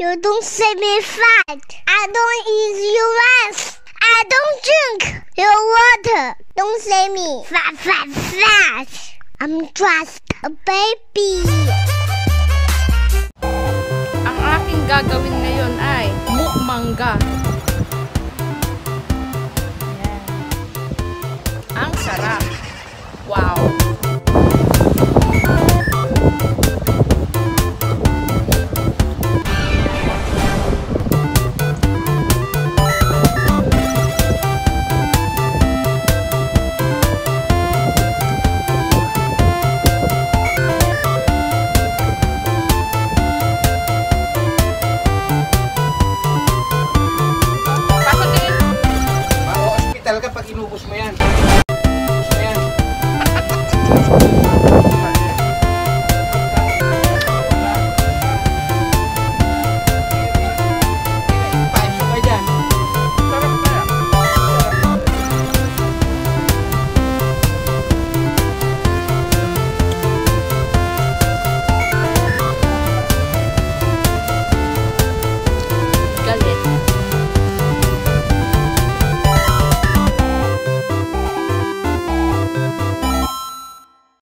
You don't say me fat. I don't eat your rice. I don't drink your water. Don't say me fat, fat, fat. I'm just a baby. Ang aking gagawin ngayon ay mukmangga. mamamatay ka pag inubos mo yan. Inubos yan. Galit.